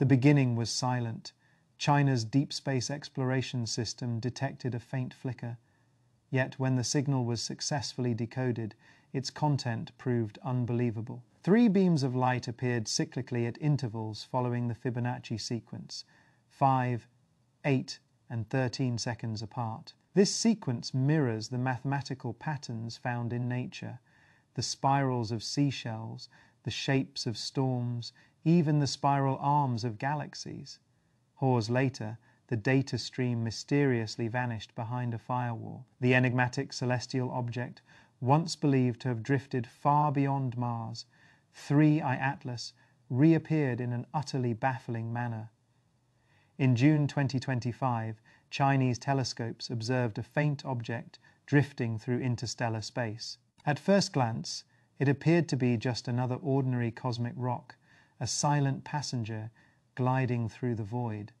The beginning was silent. China's deep space exploration system detected a faint flicker. Yet when the signal was successfully decoded, its content proved unbelievable. Three beams of light appeared cyclically at intervals following the Fibonacci sequence, 5, 8, and 13 seconds apart. This sequence mirrors the mathematical patterns found in nature, the spirals of seashells, the shapes of storms, even the spiral arms of galaxies. Hours later, the data stream mysteriously vanished behind a firewall. The enigmatic celestial object, once believed to have drifted far beyond Mars, 3I Atlas, reappeared in an utterly baffling manner. In June 2025, Chinese telescopes observed a faint object drifting through interstellar space. At first glance, it appeared to be just another ordinary cosmic rock, a silent passenger gliding through the void.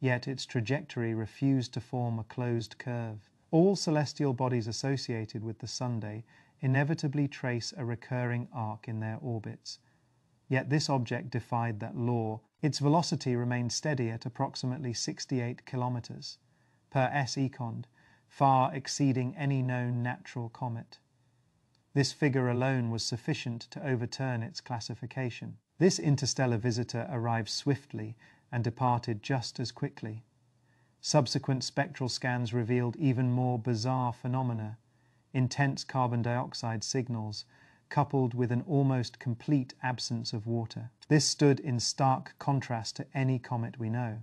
Yet its trajectory refused to form a closed curve. All celestial bodies associated with the Sunday inevitably trace a recurring arc in their orbits. Yet this object defied that law. Its velocity remained steady at approximately 68 kilometers per s econd, far exceeding any known natural comet. This figure alone was sufficient to overturn its classification. This interstellar visitor arrived swiftly and departed just as quickly. Subsequent spectral scans revealed even more bizarre phenomena intense carbon dioxide signals, coupled with an almost complete absence of water. This stood in stark contrast to any comet we know.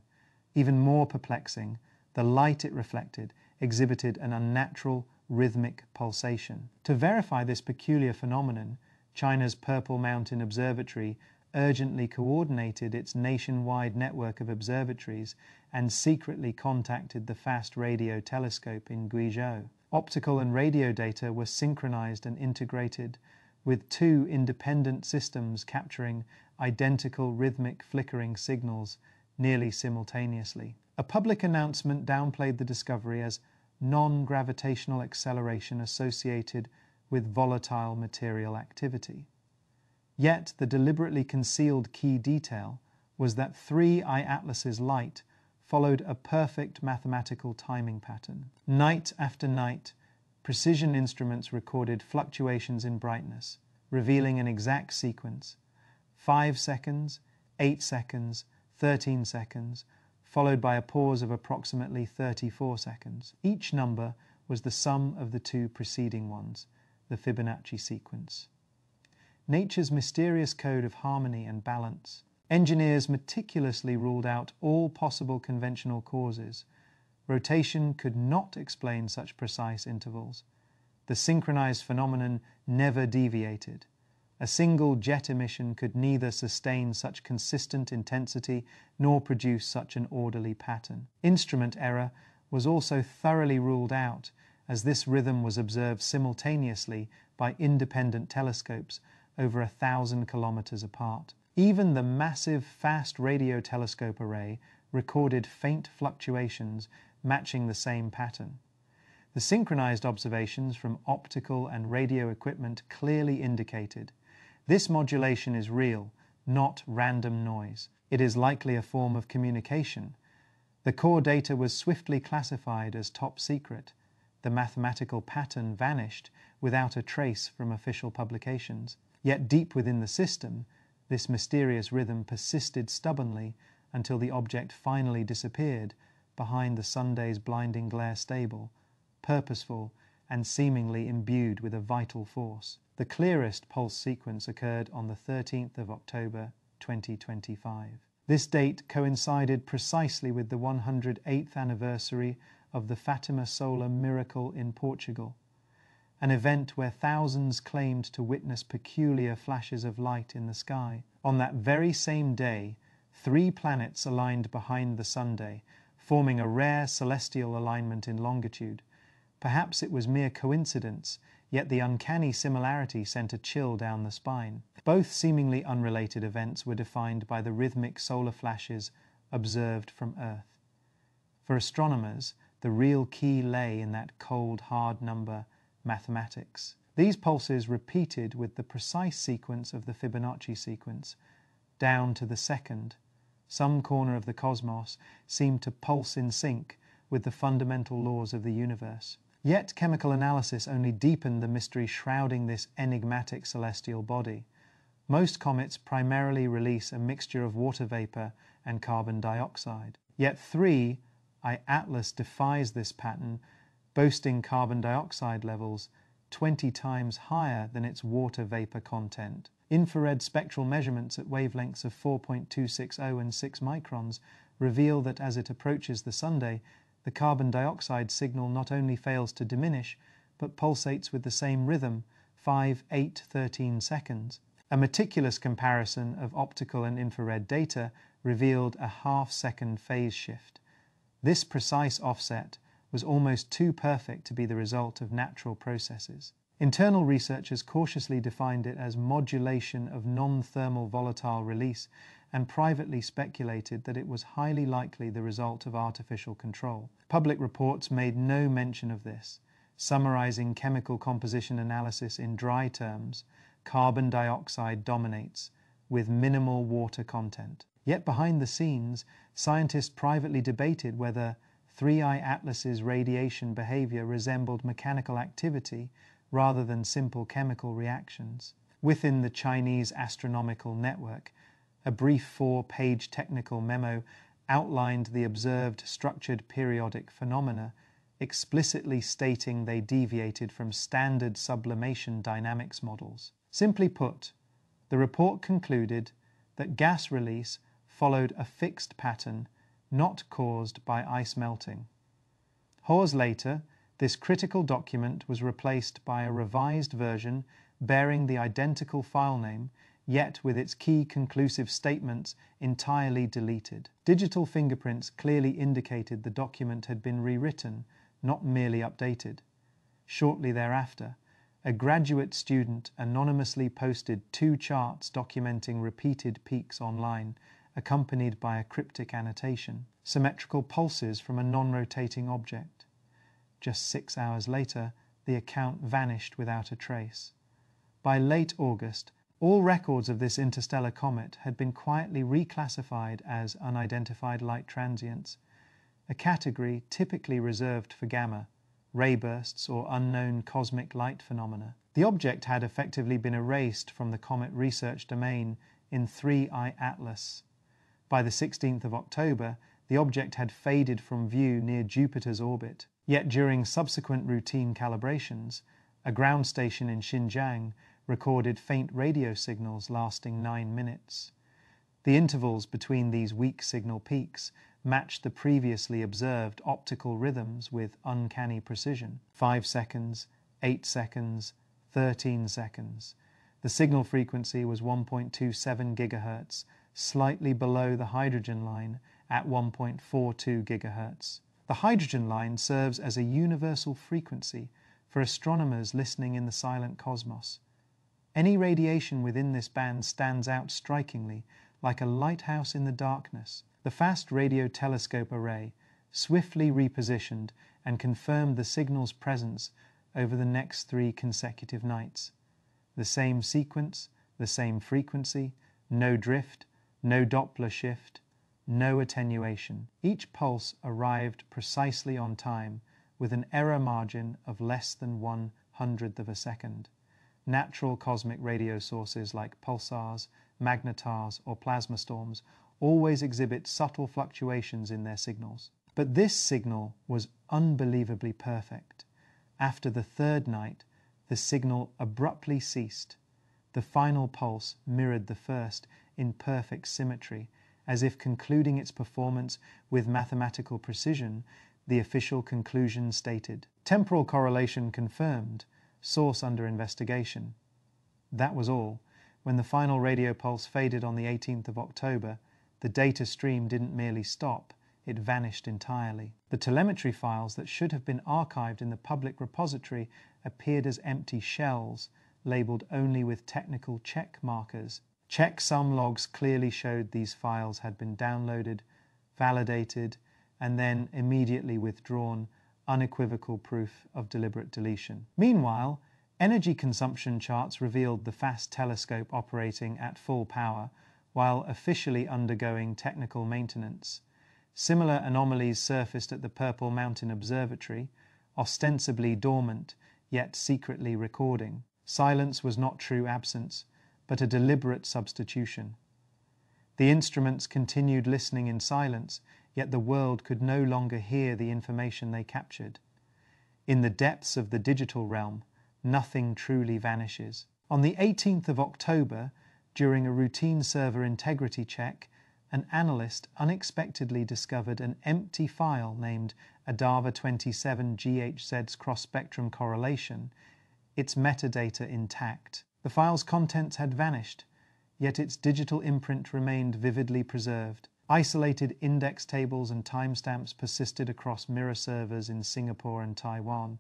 Even more perplexing, the light it reflected exhibited an unnatural rhythmic pulsation. To verify this peculiar phenomenon, China's Purple Mountain Observatory urgently coordinated its nationwide network of observatories and secretly contacted the Fast Radio Telescope in Guizhou. Optical and radio data were synchronized and integrated, with two independent systems capturing identical rhythmic flickering signals nearly simultaneously. A public announcement downplayed the discovery as non gravitational acceleration associated with volatile material activity. Yet the deliberately concealed key detail was that 3I Atlas's light followed a perfect mathematical timing pattern. Night after night, precision instruments recorded fluctuations in brightness, revealing an exact sequence 5 seconds, 8 seconds, 13 seconds, followed by a pause of approximately 34 seconds. Each number was the sum of the two preceding ones, the Fibonacci sequence nature's mysterious code of harmony and balance. Engineers meticulously ruled out all possible conventional causes. Rotation could not explain such precise intervals. The synchronized phenomenon never deviated. A single jet emission could neither sustain such consistent intensity nor produce such an orderly pattern. Instrument error was also thoroughly ruled out, as this rhythm was observed simultaneously by independent telescopes over a thousand kilometers apart. Even the massive fast radio telescope array recorded faint fluctuations matching the same pattern. The synchronized observations from optical and radio equipment clearly indicated this modulation is real, not random noise. It is likely a form of communication. The core data was swiftly classified as top secret. The mathematical pattern vanished without a trace from official publications. Yet deep within the system, this mysterious rhythm persisted stubbornly until the object finally disappeared behind the Sunday's blinding glare stable, purposeful and seemingly imbued with a vital force. The clearest pulse sequence occurred on the 13th of October 2025. This date coincided precisely with the 108th anniversary of the Fatima Solar miracle in Portugal an event where thousands claimed to witness peculiar flashes of light in the sky. On that very same day, three planets aligned behind the Sunday, forming a rare celestial alignment in longitude. Perhaps it was mere coincidence, yet the uncanny similarity sent a chill down the spine. Both seemingly unrelated events were defined by the rhythmic solar flashes observed from Earth. For astronomers, the real key lay in that cold, hard number mathematics. These pulses repeated with the precise sequence of the Fibonacci sequence, down to the second, some corner of the cosmos seemed to pulse in sync with the fundamental laws of the universe. Yet chemical analysis only deepened the mystery shrouding this enigmatic celestial body. Most comets primarily release a mixture of water vapor and carbon dioxide. Yet 3 I Atlas defies this pattern, boasting carbon dioxide levels 20 times higher than its water vapor content. Infrared spectral measurements at wavelengths of 4.260 and 6 microns reveal that as it approaches the Sunday, the carbon dioxide signal not only fails to diminish, but pulsates with the same rhythm, 5, 8, 13 seconds. A meticulous comparison of optical and infrared data revealed a half second phase shift. This precise offset was almost too perfect to be the result of natural processes. Internal researchers cautiously defined it as modulation of non-thermal volatile release and privately speculated that it was highly likely the result of artificial control. Public reports made no mention of this, summarizing chemical composition analysis in dry terms, carbon dioxide dominates, with minimal water content. Yet behind the scenes, scientists privately debated whether 3I Atlas's radiation behavior resembled mechanical activity rather than simple chemical reactions. Within the Chinese Astronomical Network, a brief four page technical memo outlined the observed structured periodic phenomena, explicitly stating they deviated from standard sublimation dynamics models. Simply put, the report concluded that gas release followed a fixed pattern not caused by ice melting. Hours later, this critical document was replaced by a revised version bearing the identical file name, yet with its key conclusive statements entirely deleted. Digital fingerprints clearly indicated the document had been rewritten, not merely updated. Shortly thereafter, a graduate student anonymously posted two charts documenting repeated peaks online, accompanied by a cryptic annotation, symmetrical pulses from a non-rotating object. Just six hours later, the account vanished without a trace. By late August, all records of this interstellar comet had been quietly reclassified as unidentified light transients, a category typically reserved for gamma, ray bursts, or unknown cosmic light phenomena. The object had effectively been erased from the comet research domain in 3I Atlas. By the 16th of October, the object had faded from view near Jupiter's orbit. Yet during subsequent routine calibrations, a ground station in Xinjiang recorded faint radio signals lasting nine minutes. The intervals between these weak signal peaks matched the previously observed optical rhythms with uncanny precision 5 seconds, 8 seconds, 13 seconds. The signal frequency was 1.27 GHz, slightly below the hydrogen line at 1.42 GHz. The hydrogen line serves as a universal frequency for astronomers listening in the silent cosmos. Any radiation within this band stands out strikingly, like a lighthouse in the darkness. The fast radio telescope array swiftly repositioned and confirmed the signal's presence over the next three consecutive nights. The same sequence, the same frequency, no drift, no Doppler shift, no attenuation. Each pulse arrived precisely on time with an error margin of less than one hundredth of a second. Natural cosmic radio sources like pulsars, magnetars, or plasma storms always exhibit subtle fluctuations in their signals. But this signal was unbelievably perfect. After the third night, the signal abruptly ceased. The final pulse mirrored the first in perfect symmetry as if concluding its performance with mathematical precision, the official conclusion stated. Temporal correlation confirmed, source under investigation. That was all. When the final radio pulse faded on the 18th of October, the data stream didn't merely stop, it vanished entirely. The telemetry files that should have been archived in the public repository appeared as empty shells, labeled only with technical check markers Checksum logs clearly showed these files had been downloaded, validated, and then immediately withdrawn, unequivocal proof of deliberate deletion. Meanwhile, energy consumption charts revealed the FAST telescope operating at full power while officially undergoing technical maintenance. Similar anomalies surfaced at the Purple Mountain Observatory, ostensibly dormant, yet secretly recording. Silence was not true absence, but a deliberate substitution. The instruments continued listening in silence, yet the world could no longer hear the information they captured. In the depths of the digital realm, nothing truly vanishes. On the 18th of October, during a routine server integrity check, an analyst unexpectedly discovered an empty file named ADAVA 27 GHZ's cross spectrum correlation, its metadata intact. The file's contents had vanished, yet its digital imprint remained vividly preserved. Isolated index tables and timestamps persisted across mirror servers in Singapore and Taiwan,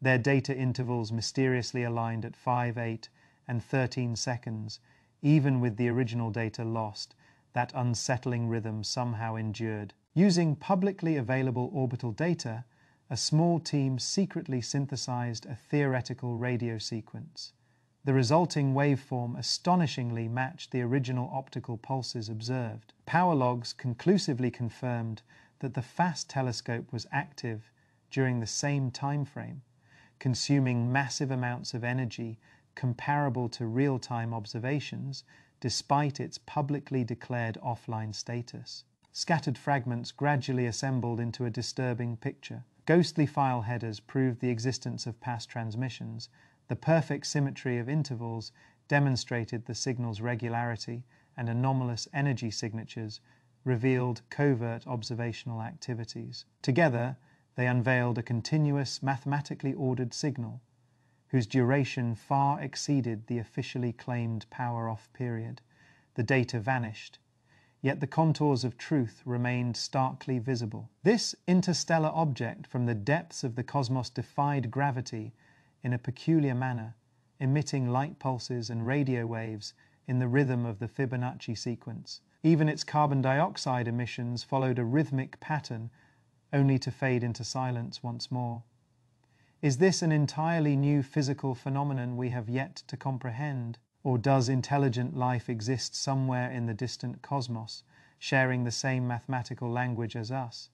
their data intervals mysteriously aligned at 5, 8, and 13 seconds, even with the original data lost, that unsettling rhythm somehow endured. Using publicly available orbital data, a small team secretly synthesized a theoretical radio sequence. The resulting waveform astonishingly matched the original optical pulses observed. Power logs conclusively confirmed that the FAST telescope was active during the same time frame, consuming massive amounts of energy comparable to real-time observations despite its publicly declared offline status. Scattered fragments gradually assembled into a disturbing picture. Ghostly file headers proved the existence of past transmissions, the perfect symmetry of intervals demonstrated the signal's regularity, and anomalous energy signatures revealed covert observational activities. Together, they unveiled a continuous, mathematically ordered signal, whose duration far exceeded the officially claimed power off period. The data vanished, yet the contours of truth remained starkly visible. This interstellar object from the depths of the cosmos defied gravity in a peculiar manner, emitting light pulses and radio waves in the rhythm of the Fibonacci sequence. Even its carbon dioxide emissions followed a rhythmic pattern, only to fade into silence once more. Is this an entirely new physical phenomenon we have yet to comprehend? Or does intelligent life exist somewhere in the distant cosmos, sharing the same mathematical language as us?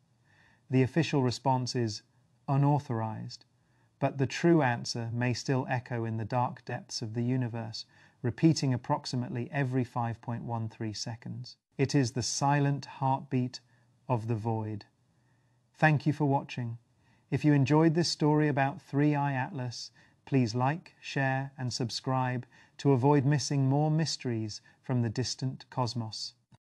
The official response is unauthorized, but the true answer may still echo in the dark depths of the universe, repeating approximately every 5.13 seconds. It is the silent heartbeat of the void. Thank you for watching. If you enjoyed this story about 3i Atlas, please like, share, and subscribe to avoid missing more mysteries from the distant cosmos.